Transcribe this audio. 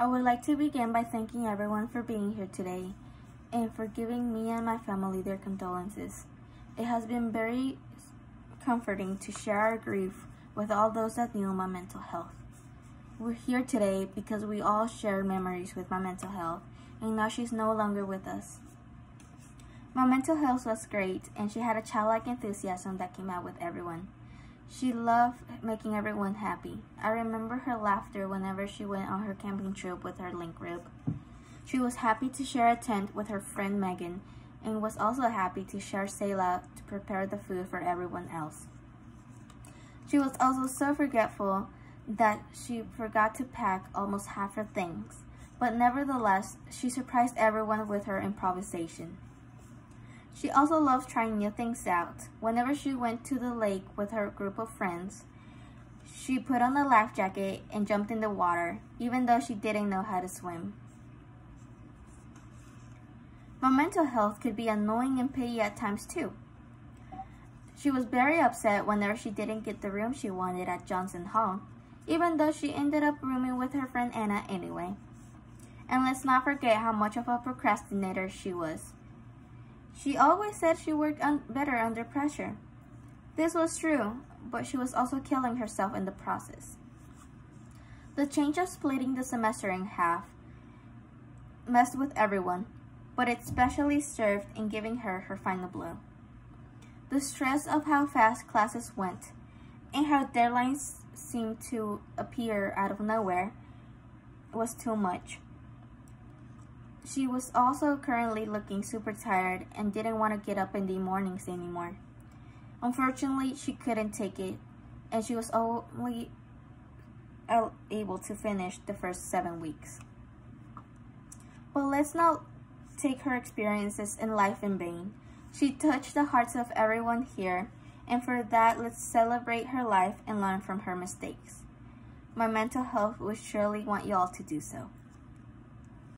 I would like to begin by thanking everyone for being here today and for giving me and my family their condolences. It has been very comforting to share our grief with all those that knew my mental health. We're here today because we all share memories with my mental health, and now she's no longer with us. My mental health was great, and she had a childlike enthusiasm that came out with everyone. She loved making everyone happy. I remember her laughter whenever she went on her camping trip with her link group. She was happy to share a tent with her friend Megan and was also happy to share Selah to prepare the food for everyone else. She was also so forgetful that she forgot to pack almost half her things, but nevertheless, she surprised everyone with her improvisation. She also loved trying new things out. Whenever she went to the lake with her group of friends, she put on a life jacket and jumped in the water, even though she didn't know how to swim. My mental health could be annoying and petty at times too. She was very upset whenever she didn't get the room she wanted at Johnson Hall, even though she ended up rooming with her friend Anna anyway. And let's not forget how much of a procrastinator she was. She always said she worked un better under pressure. This was true, but she was also killing herself in the process. The change of splitting the semester in half messed with everyone, but it specially served in giving her her final blow. The stress of how fast classes went and how deadlines seemed to appear out of nowhere was too much. She was also currently looking super tired and didn't want to get up in the mornings anymore. Unfortunately, she couldn't take it, and she was only able to finish the first seven weeks. But let's not take her experiences in life in vain. She touched the hearts of everyone here, and for that, let's celebrate her life and learn from her mistakes. My mental health would surely want y'all to do so.